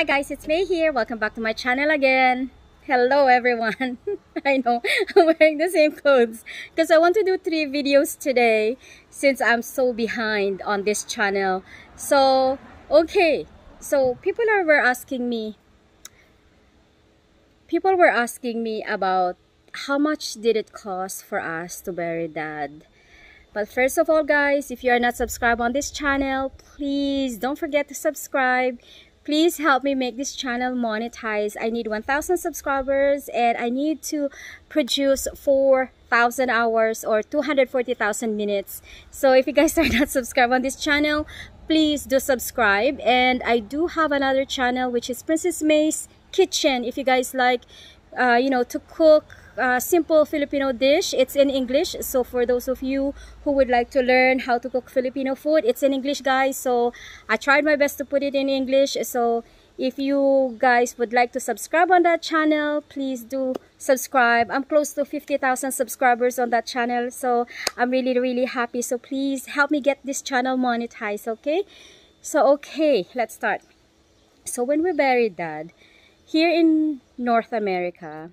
Hi guys, it's Mae here. Welcome back to my channel again. Hello everyone. I know I'm wearing the same clothes because I want to do three videos today since I'm so behind on this channel. So, okay. So, people are were asking me people were asking me about how much did it cost for us to bury dad. But first of all guys, if you are not subscribed on this channel, please don't forget to subscribe please help me make this channel monetize. I need 1000 subscribers and i need to produce 4000 hours or 240000 minutes. So if you guys are not subscribed on this channel please do subscribe. And i do have another channel which is princess Mae's kitchen. If you guys like uh, you know to cook uh, simple Filipino dish. It's in English. So for those of you who would like to learn how to cook Filipino food, it's in English guys. So I tried my best to put it in English. So if you guys would like to subscribe on that channel, please do subscribe. I'm close to 50,000 subscribers on that channel. So I'm really, really happy. So please help me get this channel monetized, okay? So, okay, let's start. So when we buried dad, here in North America,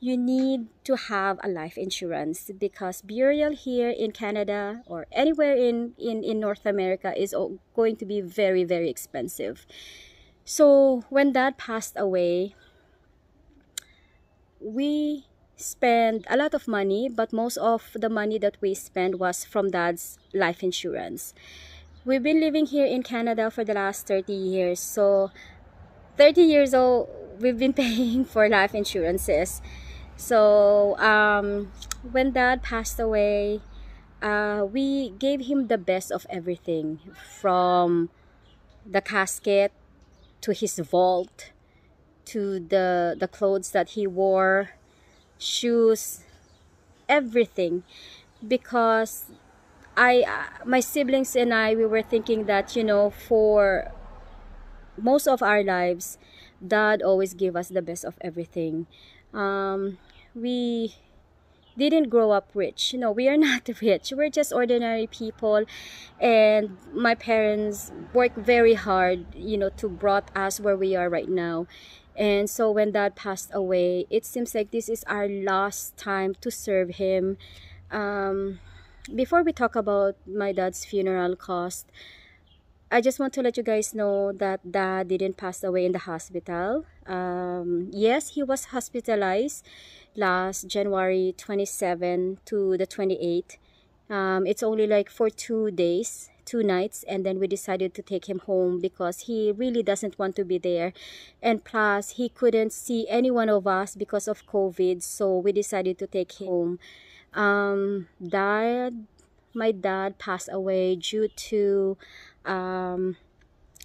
you need to have a life insurance because burial here in Canada or anywhere in, in, in North America is going to be very, very expensive. So when dad passed away, we spent a lot of money, but most of the money that we spent was from dad's life insurance. We've been living here in Canada for the last 30 years. So 30 years old, we've been paying for life insurances so um, when dad passed away uh, we gave him the best of everything from the casket to his vault to the the clothes that he wore shoes everything. Because I uh, my siblings and I we were thinking that you know for most of our lives dad always gave us the best of everything. Um, we didn't grow up rich. No, we are not rich. We're just ordinary people. And my parents worked very hard, you know, to brought us where we are right now. And so when dad passed away, it seems like this is our last time to serve him. Um, before we talk about my dad's funeral cost, I just want to let you guys know that dad didn't pass away in the hospital. Um, yes, he was hospitalized last January 27 to the 28th. Um, it's only like for two days, two nights, and then we decided to take him home because he really doesn't want to be there. And plus, he couldn't see any one of us because of COVID, so we decided to take him home. Um, dad, my dad passed away due to um,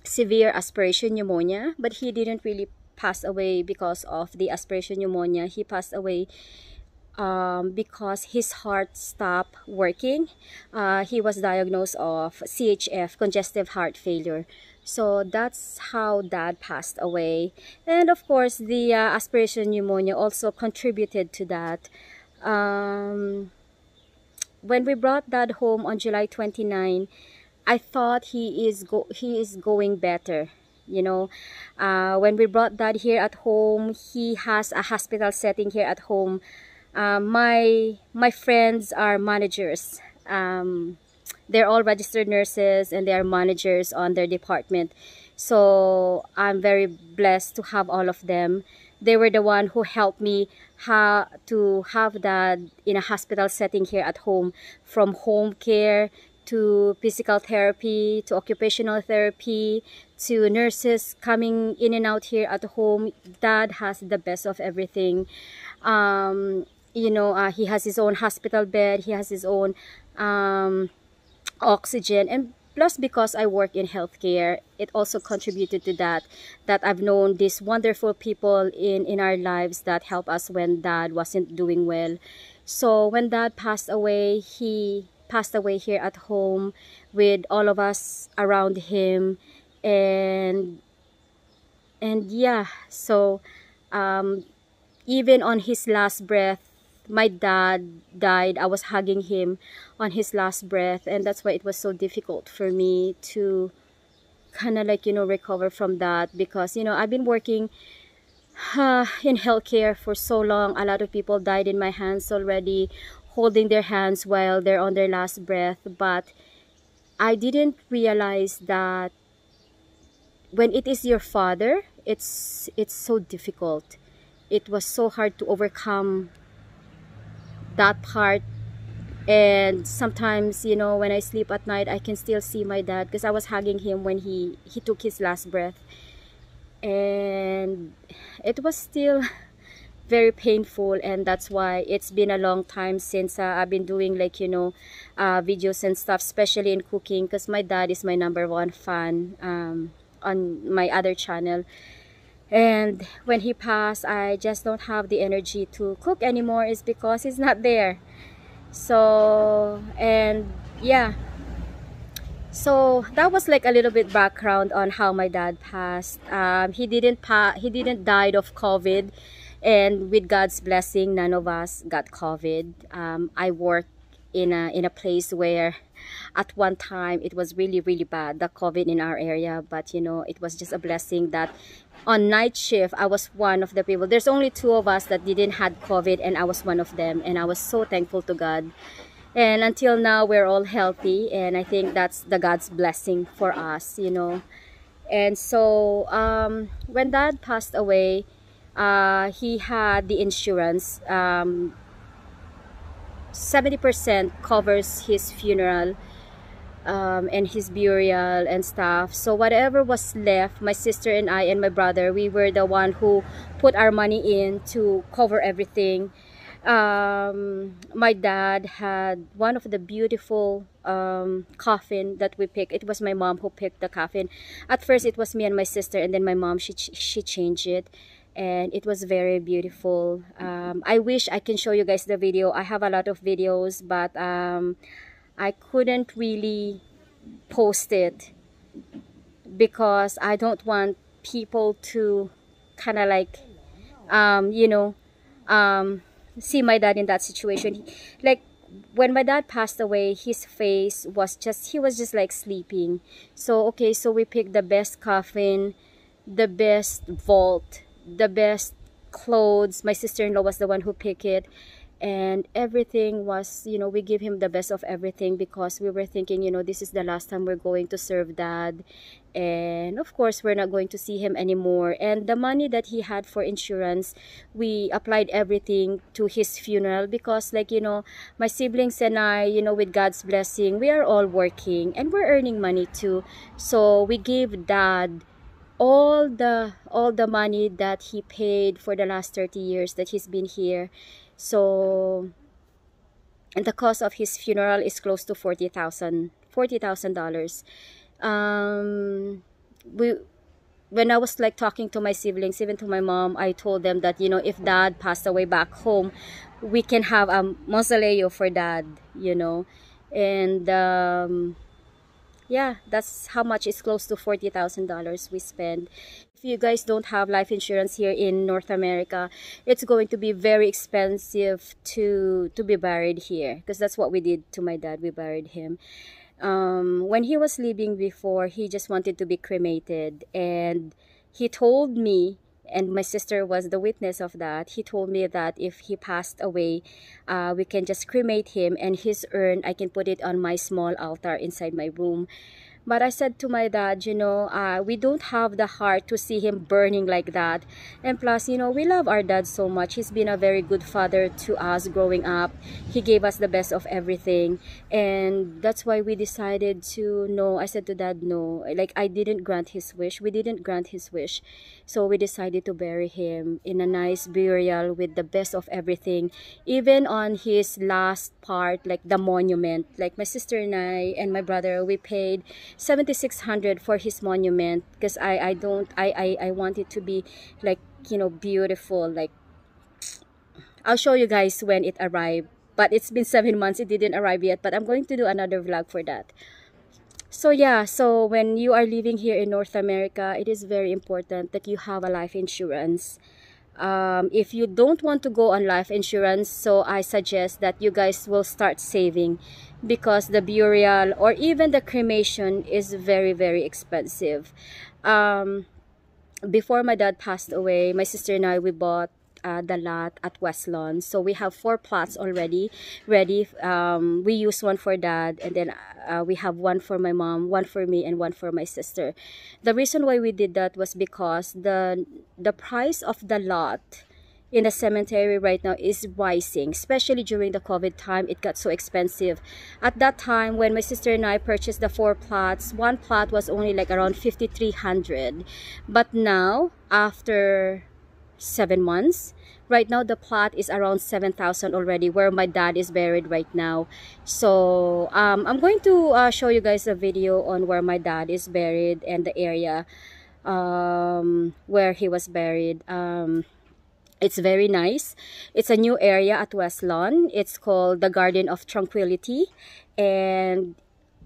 severe aspiration pneumonia, but he didn't really pass away because of the aspiration pneumonia. He passed away um, because his heart stopped working. Uh, he was diagnosed of CHF, congestive heart failure. So that's how dad passed away. And of course, the uh, aspiration pneumonia also contributed to that. Um, when we brought dad home on July 29, I thought he is go he is going better you know. Uh, when we brought dad here at home he has a hospital setting here at home. Uh, my my friends are managers. Um, they're all registered nurses and they are managers on their department. So I'm very blessed to have all of them. They were the one who helped me ha to have that in a hospital setting here at home. From home care to physical therapy, to occupational therapy, to nurses coming in and out here at home. Dad has the best of everything. Um, you know, uh, he has his own hospital bed, he has his own um, oxygen, and plus because I work in healthcare, it also contributed to that, that I've known these wonderful people in, in our lives that help us when dad wasn't doing well. So when dad passed away, he passed away here at home with all of us around him. And and yeah so um, even on his last breath my dad died. I was hugging him on his last breath and that's why it was so difficult for me to kind of like you know recover from that because you know I've been working uh, in healthcare for so long. A lot of people died in my hands already holding their hands while they're on their last breath but I didn't realize that when it is your father it's it's so difficult. It was so hard to overcome that part. And sometimes you know when I sleep at night I can still see my dad because I was hugging him when he he took his last breath. And it was still very painful and that's why it's been a long time since uh, I've been doing like you know uh, videos and stuff especially in cooking because my dad is my number one fan um, on my other channel. And when he passed I just don't have the energy to cook anymore is because he's not there. So and yeah. So that was like a little bit background on how my dad passed. Um, he didn't pa he didn't died of covid and with god's blessing none of us got covid. Um, i work in a in a place where at one time it was really really bad the covid in our area. But you know it was just a blessing that on night shift i was one of the people. There's only two of us that didn't had covid and i was one of them. And i was so thankful to god. And until now we're all healthy. And i think that's the god's blessing for us you know. And so um, when dad passed away uh, he had the insurance um, 70% covers his funeral um, and his burial and stuff. So whatever was left my sister and I and my brother we were the one who put our money in to cover everything. Um, my dad had one of the beautiful um, coffin that we picked it was my mom who picked the coffin. At first it was me and my sister and then my mom she, she changed it and it was very beautiful. Um, I wish I can show you guys the video. I have a lot of videos but um, I couldn't really post it because I don't want people to kind of like um, you know um, see my dad in that situation. Like when my dad passed away his face was just he was just like sleeping. So okay so we picked the best coffin the best vault the best clothes. My sister-in-law was the one who picked it. And everything was you know we give him the best of everything because we were thinking you know this is the last time we're going to serve dad. And of course we're not going to see him anymore. And the money that he had for insurance we applied everything to his funeral because like you know my siblings and I you know with God's blessing we are all working and we're earning money too. So we gave dad all the all the money that he paid for the last 30 years that he's been here so and the cost of his funeral is close to forty thousand forty thousand dollars um we when I was like talking to my siblings, even to my mom, I told them that, you know, if dad passed away back home, we can have a mausoleo for dad, you know. And um, yeah, that's how much is close to $40,000 we spend. If you guys don't have life insurance here in North America, it's going to be very expensive to, to be buried here. Because that's what we did to my dad. We buried him. Um, when he was leaving before, he just wanted to be cremated. And he told me and my sister was the witness of that. He told me that if he passed away uh, we can just cremate him and his urn i can put it on my small altar inside my room but I said to my dad, you know, uh, we don't have the heart to see him burning like that. And plus, you know, we love our dad so much. He's been a very good father to us growing up. He gave us the best of everything. And that's why we decided to, no, I said to dad, no. Like, I didn't grant his wish. We didn't grant his wish. So we decided to bury him in a nice burial with the best of everything. Even on his last part, like the monument, like my sister and I and my brother, we paid 7600 for his monument because I, I don't I, I, I want it to be like you know beautiful like I'll show you guys when it arrived but it's been seven months it didn't arrive yet but I'm going to do another vlog for that. So yeah so when you are living here in North America it is very important that you have a life insurance um, if you don't want to go on life insurance so I suggest that you guys will start saving because the burial or even the cremation is very very expensive. Um, before my dad passed away my sister and I we bought uh, the lot at West Lawn. So we have four plots already ready. Um, we use one for dad and then uh, we have one for my mom, one for me and one for my sister. The reason why we did that was because the the price of the lot in the cemetery right now is rising especially during the covid time it got so expensive at that time when my sister and i purchased the four plots one plot was only like around 5300 but now after seven months. Right now, the plot is around 7,000 already where my dad is buried right now. So, um, I'm going to uh, show you guys a video on where my dad is buried and the area um, where he was buried. Um, it's very nice. It's a new area at West Lawn. It's called the Garden of Tranquility. And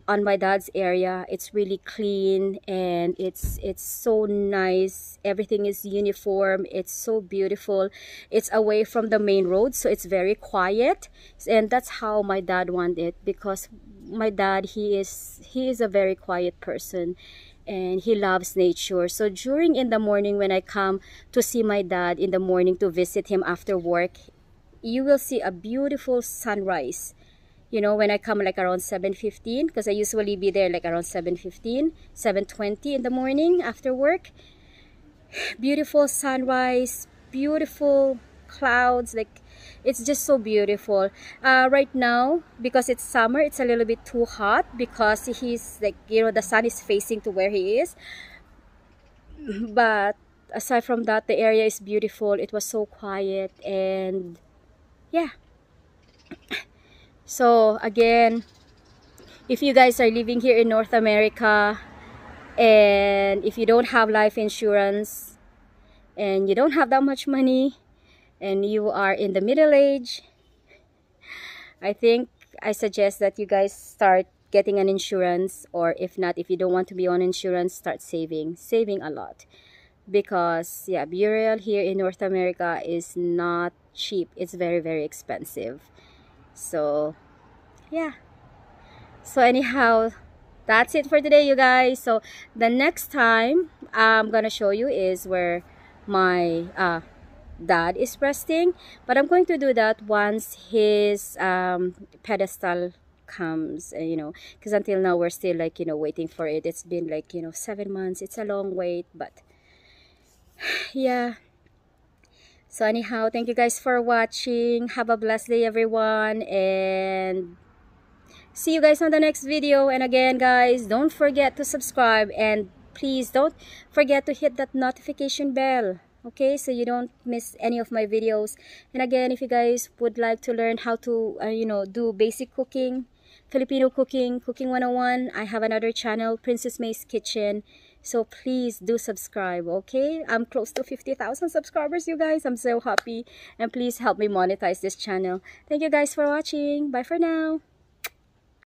on my dad's area it's really clean and it's it's so nice. Everything is uniform. It's so beautiful. It's away from the main road so it's very quiet. And that's how my dad wanted it because my dad he is he is a very quiet person and he loves nature. So during in the morning when i come to see my dad in the morning to visit him after work you will see a beautiful sunrise you know when i come like around 7:15 because i usually be there like around 7:15 7:20 in the morning after work. Beautiful sunrise beautiful clouds like it's just so beautiful. Uh, right now because it's summer it's a little bit too hot because he's like you know the sun is facing to where he is. But aside from that the area is beautiful. It was so quiet and yeah so again if you guys are living here in North America and if you don't have life insurance and you don't have that much money and you are in the middle age I think I suggest that you guys start getting an insurance or if not if you don't want to be on insurance start saving saving a lot. Because yeah burial here in North America is not cheap. It's very very expensive so yeah. So anyhow that's it for today you guys. So the next time i'm gonna show you is where my uh, dad is resting. But i'm going to do that once his um, pedestal comes uh, you know because until now we're still like you know waiting for it. It's been like you know seven months. It's a long wait but yeah so anyhow thank you guys for watching. Have a blessed day everyone and see you guys on the next video. And again guys don't forget to subscribe and please don't forget to hit that notification bell okay? So you don't miss any of my videos. And again if you guys would like to learn how to uh, you know do basic cooking Filipino cooking cooking 101 I have another channel Princess Mae's Kitchen so please do subscribe, okay? I'm close to 50,000 subscribers, you guys. I'm so happy. And please help me monetize this channel. Thank you guys for watching. Bye for now.